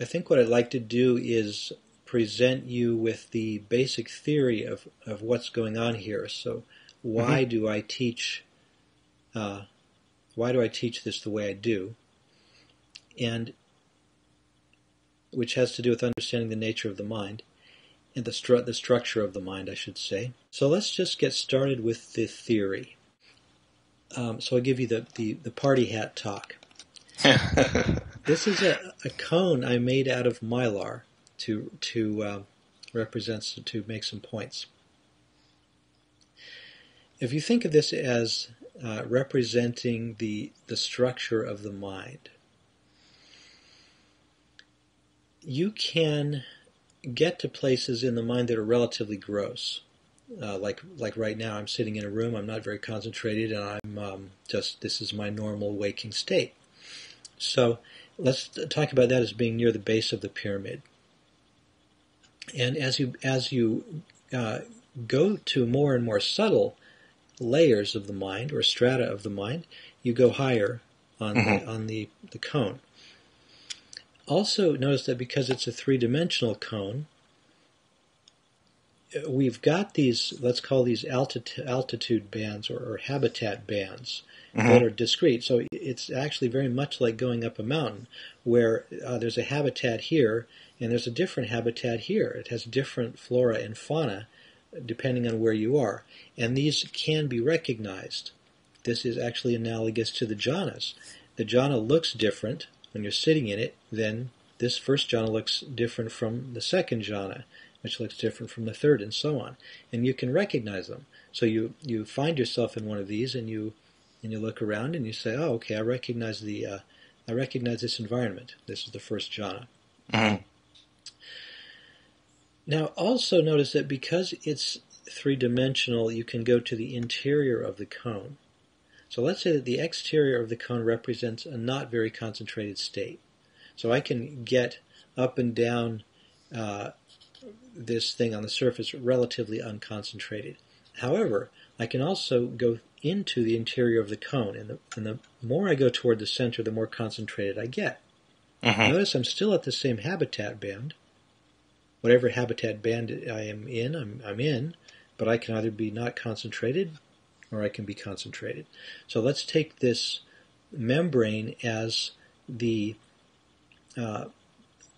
I think what I'd like to do is present you with the basic theory of, of what's going on here. So, why mm-hmm. do I teach? Uh, why do I teach this the way I do? And which has to do with understanding the nature of the mind and the, stru- the structure of the mind, I should say. So let's just get started with the theory. Um, so I'll give you the, the, the party hat talk. this is a, a, cone I made out of mylar to to uh, represent to make some points. If you think of this as uh, representing the the structure of the mind, you can get to places in the mind that are relatively gross. Uh, like like right now, I'm sitting in a room. I'm not very concentrated, and I'm um, just this is my normal waking state. So let's talk about that as being near the base of the pyramid. And as you as you uh, go to more and more subtle layers of the mind or strata of the mind, you go higher on mm-hmm. the, on the, the cone. Also, notice that because it's a three dimensional cone, we've got these, let's call these altitude, altitude bands or, or habitat bands mm-hmm. that are discrete. So it's actually very much like going up a mountain where uh, there's a habitat here and there's a different habitat here. It has different flora and fauna depending on where you are. And these can be recognized. This is actually analogous to the jhanas. The jhana looks different when you're sitting in it than this first jhana looks different from the second jhana, which looks different from the third, and so on. And you can recognize them. So you, you find yourself in one of these and you and you look around and you say, "Oh, okay, I recognize the uh, I recognize this environment. This is the first jhana." Mm-hmm. Now, also notice that because it's three dimensional, you can go to the interior of the cone. So let's say that the exterior of the cone represents a not very concentrated state. So I can get up and down uh, this thing on the surface relatively unconcentrated. However, I can also go into the interior of the cone, and the, and the more I go toward the center, the more concentrated I get. Uh-huh. Notice I'm still at the same habitat band, whatever habitat band I am in, I'm, I'm in, but I can either be not concentrated or I can be concentrated. So let's take this membrane as the uh,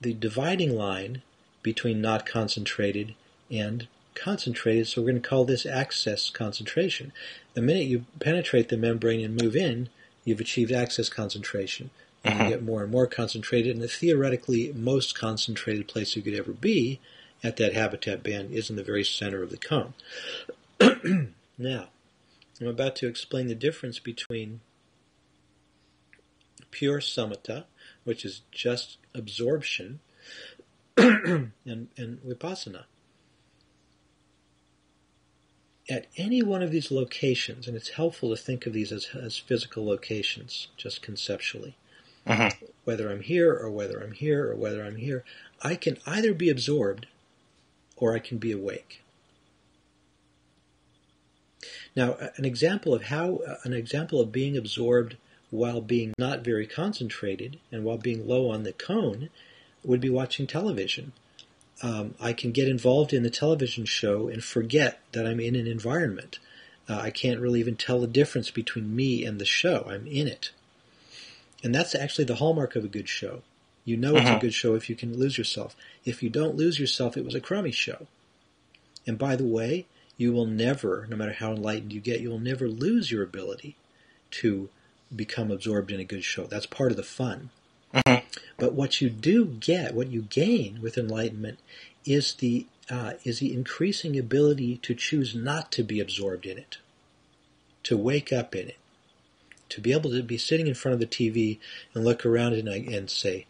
the dividing line between not concentrated and concentrated. So we're going to call this access concentration. The minute you penetrate the membrane and move in, you've achieved access concentration and you uh-huh. get more and more concentrated. And the theoretically most concentrated place you could ever be at that habitat band is in the very center of the cone. now, I'm about to explain the difference between pure samatha, which is just absorption, and, and vipassana. At any one of these locations, and it's helpful to think of these as, as physical locations, just conceptually, uh-huh. Whether I'm here or whether I'm here or whether I'm here, I can either be absorbed or I can be awake. Now, an example of how, an example of being absorbed while being not very concentrated and while being low on the cone would be watching television. Um, I can get involved in the television show and forget that I'm in an environment. Uh, I can't really even tell the difference between me and the show. I'm in it. And that's actually the hallmark of a good show. You know it's a good show if you can lose yourself. If you don't lose yourself, it was a crummy show. And by the way, you will never, no matter how enlightened you get, you will never lose your ability to become absorbed in a good show. That's part of the fun. Uh-huh. But what you do get, what you gain with enlightenment, is the uh, is the increasing ability to choose not to be absorbed in it, to wake up in it, to be able to be sitting in front of the TV and look around and, and say,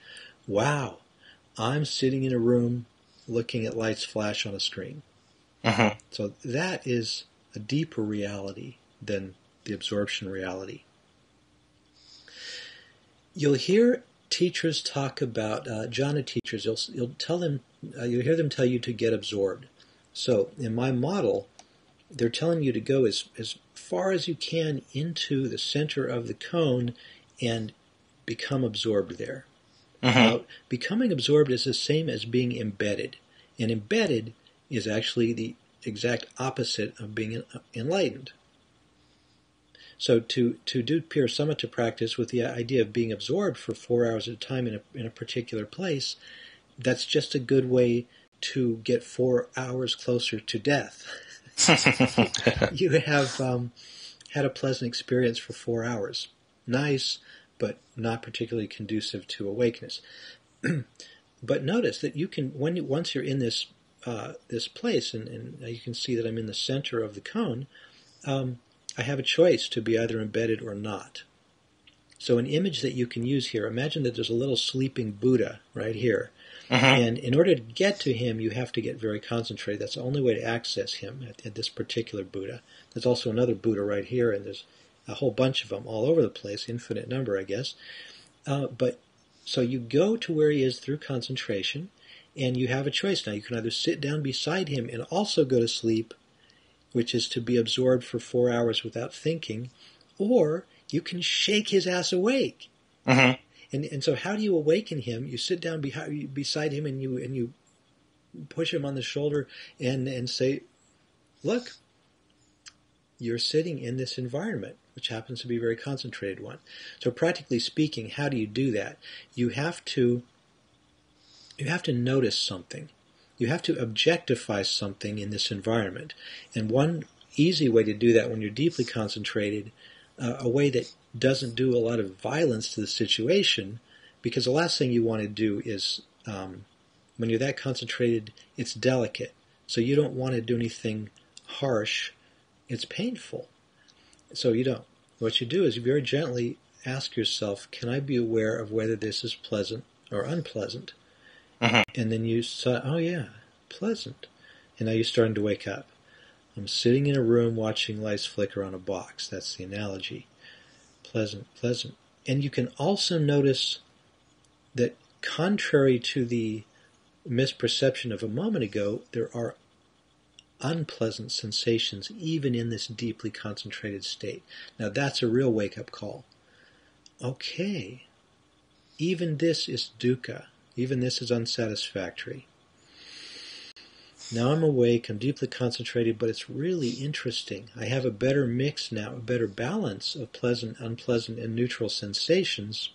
wow, I'm sitting in a room looking at lights flash on a screen. Uh-huh. So that is a deeper reality than the absorption reality. You'll hear teachers talk about uh, jhana teachers. You'll you'll tell them uh, you'll hear them tell you to get absorbed. So in my model, they're telling you to go as as far as you can into the center of the cone and become absorbed there. Mm-hmm. Uh, becoming absorbed is the same as being embedded, and embedded is actually the exact opposite of being enlightened. So to, to do pure samatha practice with the idea of being absorbed for four hours at a time in a, in a particular place, that's just a good way to get four hours closer to death. you have um, had a pleasant experience for four hours. Nice, but not particularly conducive to awakeness. but notice that you can, when you, once you're in this uh, this place, and, and, you can see that I'm in the center of the cone, um, I have a choice to be either embedded or not. So an image that you can use here, imagine that there's a little sleeping Buddha right here. Mm-hmm. And in order to get to him, you have to get very concentrated. That's the only way to access him at, at this particular Buddha. There's also another Buddha right here, and there's a whole bunch of them all over the place, infinite number, I guess. Uh, but so you go to where he is through concentration, and you have a choice now. You can either sit down beside him and also go to sleep, which is to be absorbed for four hours without thinking, or you can shake his ass awake. Mm-hmm. And and so how do you awaken him? You sit down behind, beside him and you and you push him on the shoulder and and say, "Look, you're sitting in this environment, which happens to be a very concentrated one." So practically speaking, how do you do that? You have to you have to notice something. You have to objectify something in this environment. And one easy way to do that when you're deeply concentrated, uh, a way that doesn't do a lot of violence to the situation, because the last thing you want to do is, um, when you're that concentrated, it's delicate. So you don't want to do anything harsh. It's painful. So you don't. What you do is you very gently ask yourself, can I be aware of whether this is pleasant or unpleasant? Mm-hmm. And then you say, oh yeah, pleasant. And now you're starting to wake up. I'm sitting in a room watching lights flicker on a box. That's the analogy. Pleasant, pleasant. And you can also notice that contrary to the misperception of a moment ago, there are unpleasant sensations even in this deeply concentrated state. Now that's a real wake up call. Okay, even this is dukkha. Even this is unsatisfactory. Now I'm awake, I'm deeply concentrated, but it's really interesting. I have a better mix now, a better balance of pleasant, unpleasant, and neutral sensations,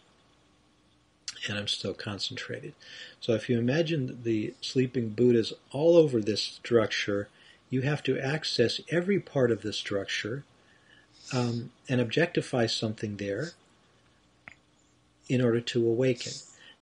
and I'm still concentrated. So if you imagine the sleeping Buddhas all over this structure, you have to access every part of the structure um, and objectify something there in order to awaken.